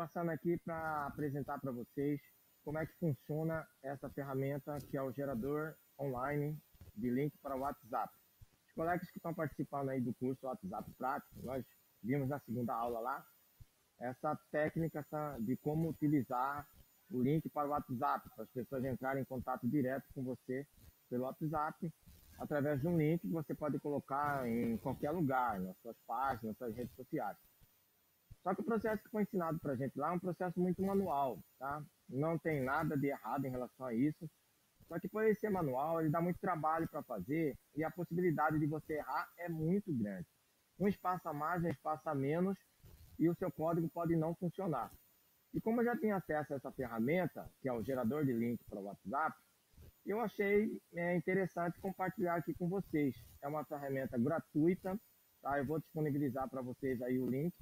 passando aqui para apresentar para vocês como é que funciona essa ferramenta que é o gerador online de link para o WhatsApp. Os colegas que estão participando aí do curso WhatsApp Prático, nós vimos na segunda aula lá, essa técnica de como utilizar o link para o WhatsApp, para as pessoas entrarem em contato direto com você pelo WhatsApp, através de um link que você pode colocar em qualquer lugar, nas suas páginas, nas suas redes sociais. Só que o processo que foi ensinado para a gente lá é um processo muito manual, tá? Não tem nada de errado em relação a isso. Só que por ele ser manual, ele dá muito trabalho para fazer e a possibilidade de você errar é muito grande. Um espaço a mais, um espaço a menos e o seu código pode não funcionar. E como eu já tenho acesso a essa ferramenta, que é o gerador de link para o WhatsApp, eu achei é, interessante compartilhar aqui com vocês. É uma ferramenta gratuita, tá? Eu vou disponibilizar para vocês aí o link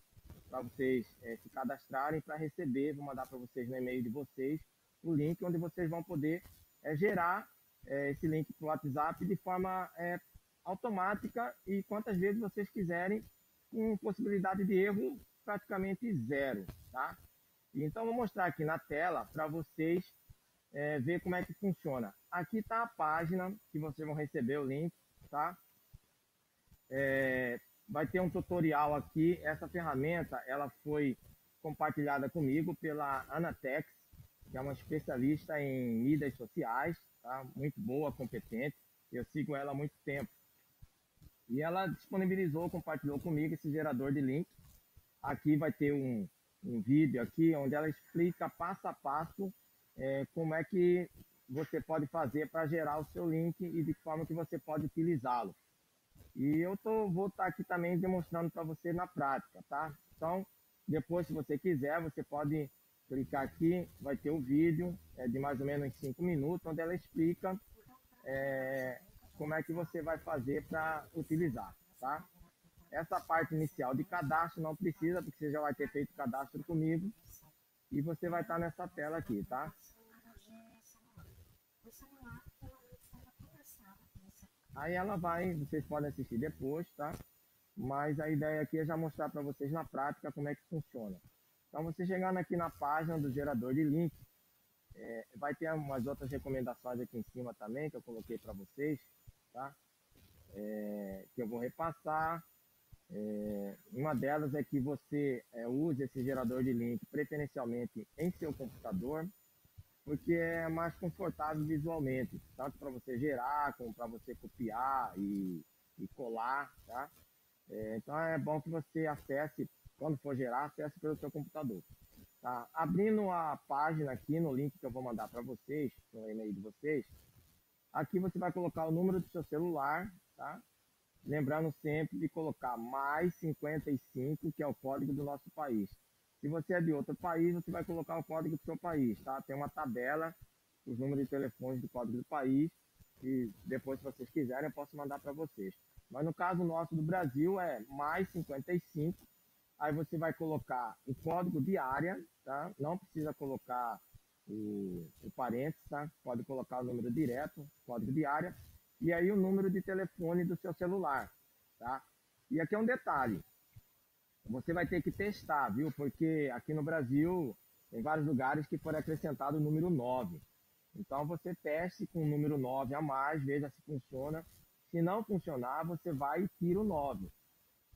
para vocês é, se cadastrarem para receber. Vou mandar para vocês no e-mail de vocês o link onde vocês vão poder é, gerar é, esse link para o WhatsApp de forma é, automática e quantas vezes vocês quiserem, com possibilidade de erro praticamente zero, tá? Então, vou mostrar aqui na tela para vocês é, ver como é que funciona. Aqui está a página que vocês vão receber o link, tá? É, vai ter um tutorial aqui. Essa ferramenta, ela foi compartilhada comigo pela Anatex, que é uma especialista em mídias sociais, tá? Muito boa, competente. Eu sigo ela há muito tempo. E ela disponibilizou, compartilhou comigo esse gerador de link. Aqui vai ter um, um vídeo aqui onde ela explica passo a passo é, como é que você pode fazer para gerar o seu link e de forma que você pode utilizá-lo. E eu tô, vou estar tá aqui também demonstrando para você na prática, tá? Então, depois, se você quiser, você pode clicar aqui, vai ter o vídeo é, de mais ou menos 5 minutos, onde ela explica é, como é que você vai fazer para utilizar, tá? Essa parte inicial de cadastro não precisa, porque você já vai ter feito cadastro comigo e você vai estar tá nessa tela aqui, tá? Aí ela vai, vocês podem assistir depois, tá? Mas a ideia aqui é já mostrar para vocês na prática como é que funciona. Então, você chegando aqui na página do gerador de link, é, vai ter umas outras recomendações aqui em cima também, que eu coloquei para vocês, tá? É, que eu vou repassar. É, uma delas é que você é, use esse gerador de link preferencialmente em seu computador, porque é mais confortável visualmente, tanto para você gerar, como para você copiar e, e colar, tá? É, então é bom que você acesse, quando for gerar, acesse pelo seu computador. Tá? Abrindo a página aqui no link que eu vou mandar para vocês, no e-mail de vocês, aqui você vai colocar o número do seu celular, tá? Lembrando sempre de colocar mais 55, que é o código do nosso país. Se você é de outro país, você vai colocar o código do seu país, tá? Tem uma tabela, os números de telefones do código do país, e depois, se vocês quiserem, eu posso mandar para vocês. Mas no caso nosso do Brasil é mais 55, aí você vai colocar o código de área, tá? Não precisa colocar o, o parênteses, tá? Pode colocar o número direto, código de área, e aí o número de telefone do seu celular, tá? E aqui é um detalhe, você vai ter que testar, viu? Porque aqui no Brasil tem vários lugares que foi acrescentado o número 9. Então você teste com o número 9 a mais, veja se funciona. Se não funcionar, você vai e tira o 9.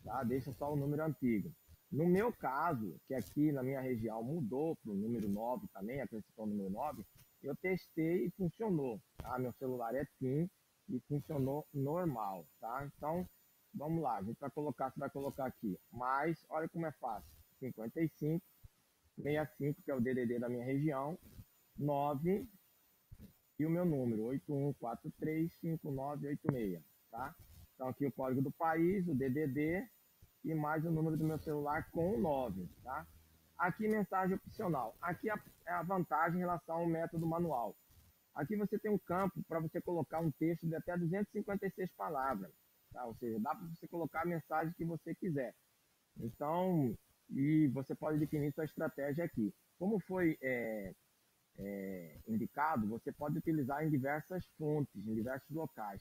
Tá? Deixa só o número antigo. No meu caso, que aqui na minha região mudou para o número 9 também, acrescentou o número 9, eu testei e funcionou. Tá? Meu celular é TIM e funcionou normal. Tá? Então, Vamos lá, a gente vai colocar, você vai colocar aqui, mais, olha como é fácil, 55, 65, que é o DDD da minha região, 9, e o meu número, 81435986, tá? Então aqui o código do país, o DDD, e mais o número do meu celular com o 9, tá? Aqui mensagem opcional. Aqui é a vantagem em relação ao método manual. Aqui você tem um campo para você colocar um texto de até 256 palavras. Tá? Ou seja, dá para você colocar a mensagem que você quiser. Então, e você pode definir sua estratégia aqui. Como foi é, é, indicado, você pode utilizar em diversas fontes, em diversos locais.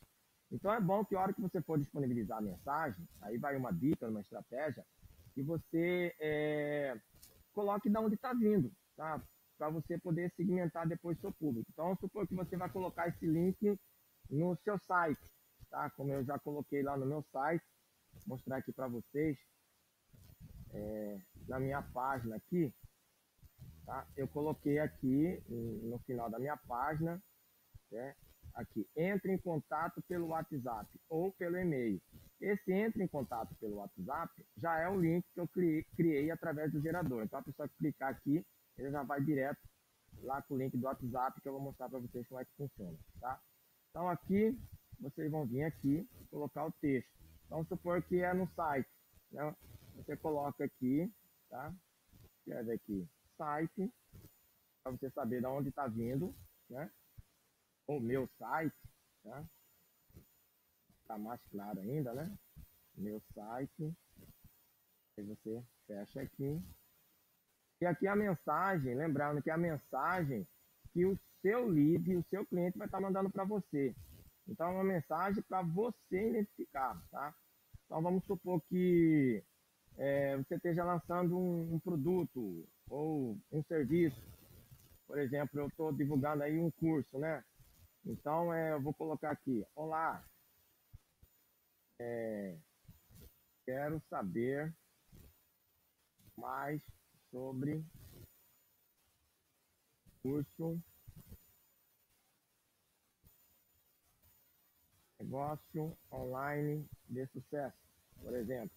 Então é bom que a hora que você for disponibilizar a mensagem, aí vai uma dica, uma estratégia, que você é, coloque de onde está vindo, tá? Para você poder segmentar depois seu público. Então, supor que você vai colocar esse link no seu site, tá? Como eu já coloquei lá no meu site, vou mostrar aqui para vocês, é, na minha página aqui, tá? Eu coloquei aqui no final da minha página, né? Aqui, entre em contato pelo WhatsApp ou pelo e-mail. Esse entre em contato pelo WhatsApp já é o link que eu criei, criei através do gerador. Então a pessoa que clicar aqui, ele já vai direto lá com o link do WhatsApp que eu vou mostrar para vocês como é que funciona, tá? Então aqui, vocês vão vir aqui, colocar o texto. Vamos supor que é no site, né? Você coloca aqui, tá? Escreve aqui, site, para você saber de onde está vindo, né? O meu site, tá? Tá mais claro ainda, né? Meu site. Aí você fecha aqui. E aqui a mensagem, lembrando que a mensagem que o seu lead, o seu cliente vai estar tá mandando para você. Então é uma mensagem para você identificar, tá? Então vamos supor que é, você esteja lançando um, um, produto ou um serviço. Por exemplo, eu estou divulgando aí um curso, né? Então é, eu vou colocar aqui, olá, é, quero saber mais sobre curso negócio online de sucesso, por exemplo,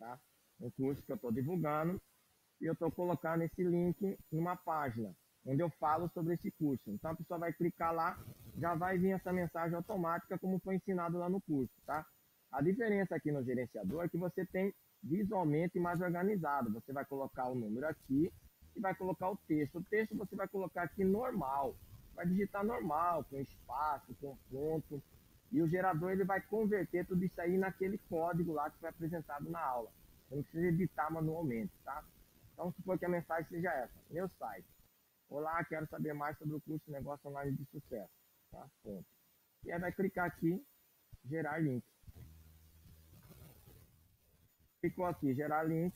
tá? Um curso que eu estou divulgando e eu estou colocando esse link numa página onde eu falo sobre esse curso. Então a pessoa vai clicar lá, já vai vir essa mensagem automática como foi ensinado lá no curso, tá? A diferença aqui no gerenciador é que você tem visualmente mais organizado. Você vai colocar o número aqui e vai colocar o texto. O texto você vai colocar aqui normal. Vai digitar normal, com espaço, com ponto. E o gerador ele vai converter tudo isso aí naquele código lá que foi apresentado na aula. Você não precisa editar manualmente, tá? Então, supor que a mensagem seja essa. Meu site. Olá, quero saber mais sobre o curso Negócio Online de Sucesso. Tá? Ponto. E aí vai clicar aqui, gerar link. Clicou aqui, gerar link,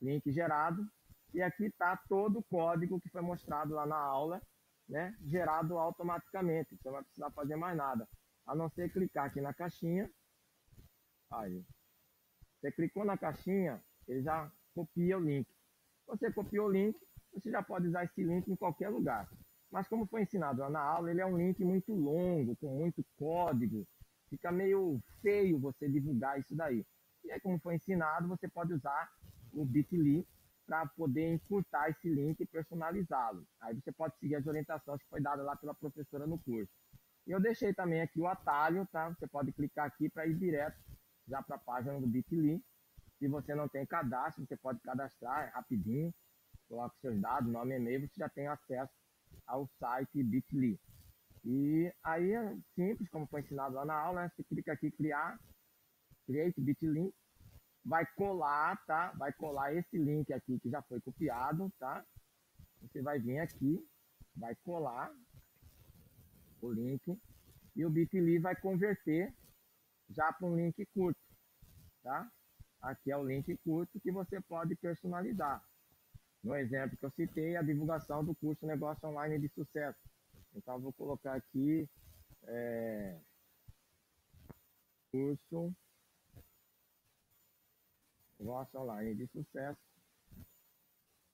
link gerado, e aqui está todo o código que foi mostrado lá na aula, né, gerado automaticamente. Você não vai precisar fazer mais nada, a não ser clicar aqui na caixinha. Aí, você clicou na caixinha, ele já copia o link. Você copiou o link, você já pode usar esse link em qualquer lugar. Mas como foi ensinado lá na aula, ele é um link muito longo, com muito código. Fica meio feio você divulgar isso daí. E aí, como foi ensinado, você pode usar o Bitly para poder encurtar esse link e personalizá-lo. Aí você pode seguir as orientações que foi dada lá pela professora no curso. E eu deixei também aqui o atalho, tá? Você pode clicar aqui para ir direto já para a página do Bitly. Se você não tem cadastro, você pode cadastrar rapidinho, coloca seus dados, nome e e-mail, você já tem acesso ao site Bitly. E aí é simples, como foi ensinado lá na aula, né? você clica aqui criar create bitlink, vai colar, tá? Vai colar esse link aqui que já foi copiado, tá? Você vai vir aqui, vai colar o link e o Bitly vai converter já para um link curto, tá? Aqui é o link curto que você pode personalizar. No exemplo que eu citei, a divulgação do curso Negócio Online de Sucesso. Então, vou colocar aqui é, curso Negócio online de sucesso.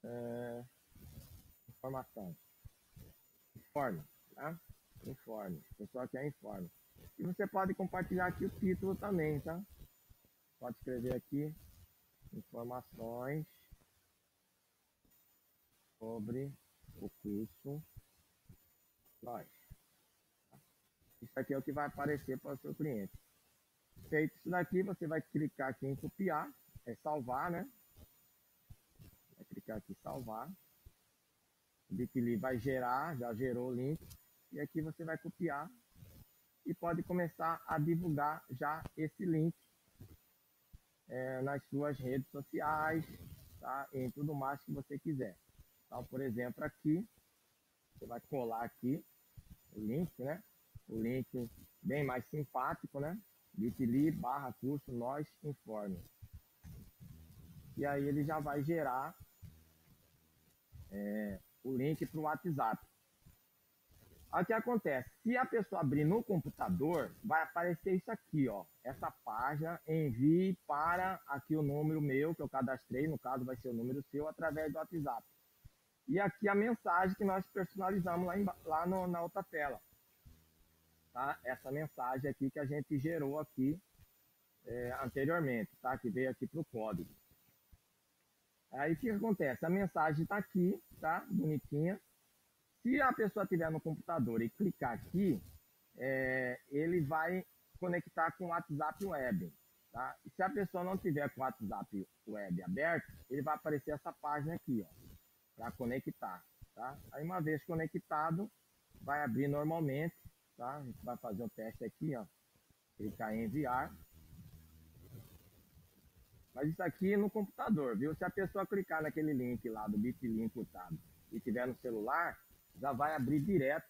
É, informação. Informe, tá? Informe. O pessoal quer informe. E você pode compartilhar aqui o título também, tá? Pode escrever aqui informações sobre o curso Nós. Isso aqui é o que vai aparecer para o seu cliente. Feito isso daqui, você vai clicar aqui em copiar é salvar, né? Vai clicar aqui salvar. O Bitly vai gerar, já gerou o link. E aqui você vai copiar e pode começar a divulgar já esse link é, nas suas redes sociais, tá? Em tudo mais que você quiser. Então, por exemplo, aqui, você vai colar aqui o link, né? O link bem mais simpático, né? bit.ly barra curso nós informe. E aí ele já vai gerar é, o link para o WhatsApp. Aí o que acontece? Se a pessoa abrir no computador, vai aparecer isso aqui, ó. Essa página, envie para aqui o número meu que eu cadastrei, no caso vai ser o número seu, através do WhatsApp. E aqui a mensagem que nós personalizamos lá, em, lá no, na outra tela. Tá? Essa mensagem aqui que a gente gerou aqui é, anteriormente, tá? Que veio aqui para o código. Aí o que acontece? A mensagem está aqui, tá? Bonitinha. Se a pessoa estiver no computador e clicar aqui, é, ele vai conectar com o WhatsApp Web. Tá? Se a pessoa não tiver com o WhatsApp Web aberto, ele vai aparecer essa página aqui, para conectar, tá? Aí uma vez conectado, vai abrir normalmente, tá? A gente vai fazer um teste aqui, ó. Clicar em enviar. Mas isso aqui no computador, viu? Se a pessoa clicar naquele link lá do Bitly imputado e tiver no celular, já vai abrir direto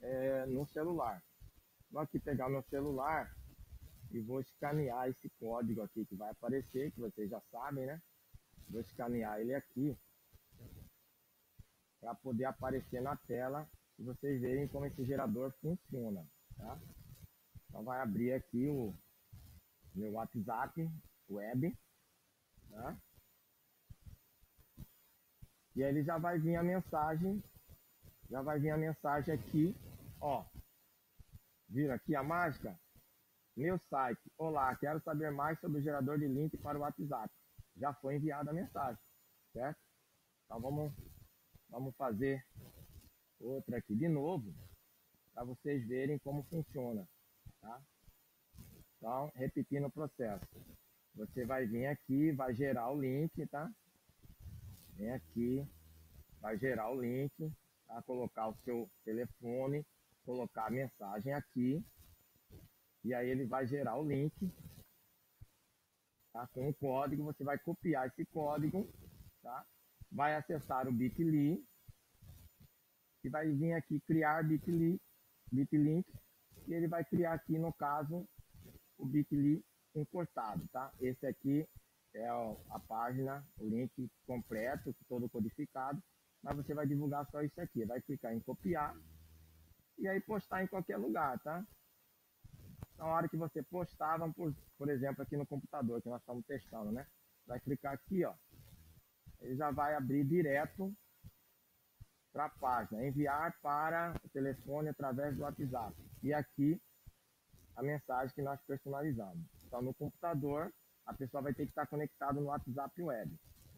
é, no celular. Vou aqui pegar meu celular e vou escanear esse código aqui que vai aparecer, que vocês já sabem, né? Vou escanear ele aqui para poder aparecer na tela e vocês verem como esse gerador funciona, tá? Então vai abrir aqui o meu WhatsApp web, tá? E aí ele já vai vir a mensagem, já vai vir a mensagem aqui, ó. Viram aqui a mágica? Meu site. Olá, quero saber mais sobre o gerador de link para o WhatsApp. Já foi enviada a mensagem, certo? Então vamos Vamos fazer outra aqui de novo, para vocês verem como funciona, tá? Então, repetindo o processo. Você vai vir aqui, vai gerar o link, tá? Vem aqui, vai gerar o link, tá? Colocar o seu telefone, colocar a mensagem aqui, e aí ele vai gerar o link, tá? Com o código, você vai copiar esse código, tá? vai acessar o Bitly e vai vir aqui criar Bitly, Bitlink e ele vai criar aqui no caso o Bitly importado, tá? Esse aqui é a página, o link completo, todo codificado, mas você vai divulgar só isso aqui, vai clicar em copiar e aí postar em qualquer lugar, tá? Na hora que você postar, vamos por, por exemplo aqui no computador que nós estamos testando, né? Vai clicar aqui, ó, ele já vai abrir direto para a página, enviar para o telefone através do WhatsApp. E aqui a mensagem que nós personalizamos. Então no computador, a pessoa vai ter que estar conectado no WhatsApp web.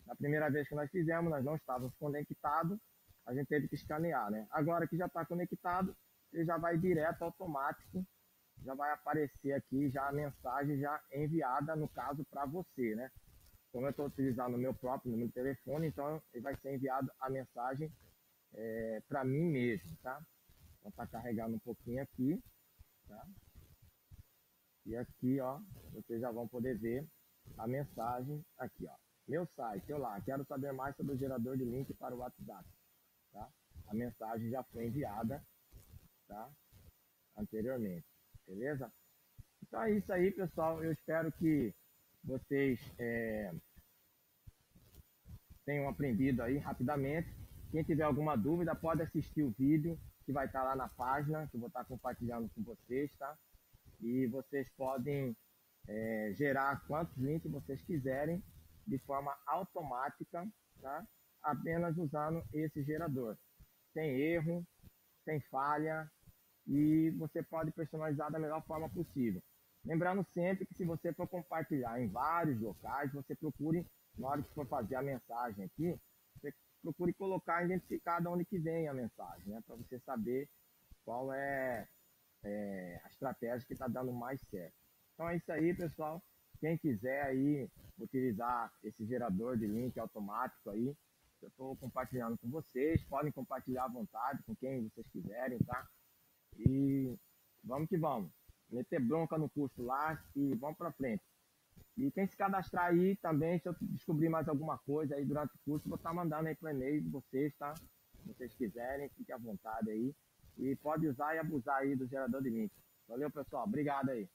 Na primeira vez que nós fizemos, nós não estávamos conectados, a gente teve que escanear, né? Agora que já está conectado, ele já vai direto automático, já vai aparecer aqui já a mensagem já enviada, no caso, para você, né? como eu estou utilizando o meu próprio número de telefone, então ele vai ser enviado a mensagem é, para mim mesmo, tá? Então tá carregando um pouquinho aqui, tá? E aqui, ó, vocês já vão poder ver a mensagem aqui, ó. Meu site, olá, quero saber mais sobre o gerador de link para o WhatsApp, tá? A mensagem já foi enviada, tá? Anteriormente, beleza? Então é isso aí, pessoal. Eu espero que vocês é, tenham aprendido aí rapidamente. Quem tiver alguma dúvida, pode assistir o vídeo que vai estar lá na página, que eu vou estar compartilhando com vocês, tá? E vocês podem é, gerar quantos links vocês quiserem de forma automática, tá? Apenas usando esse gerador. Sem erro, sem falha, e você pode personalizar da melhor forma possível. Lembrando sempre que se você for compartilhar em vários locais, você procure, na hora que for fazer a mensagem aqui, você procure colocar identificado onde que vem a mensagem, né? Para você saber qual é, é a estratégia que está dando mais certo. Então é isso aí, pessoal. Quem quiser aí utilizar esse gerador de link automático aí, eu estou compartilhando com vocês. Podem compartilhar à vontade com quem vocês quiserem, tá? E vamos que vamos meter bronca no curso lá e vamos para frente. E quem se cadastrar aí também, se eu descobrir mais alguma coisa aí durante o curso, vou estar tá mandando aí para e-mail de vocês, tá? Se vocês quiserem, fique à vontade aí. E pode usar e abusar aí do gerador de link. Valeu, pessoal. Obrigado aí.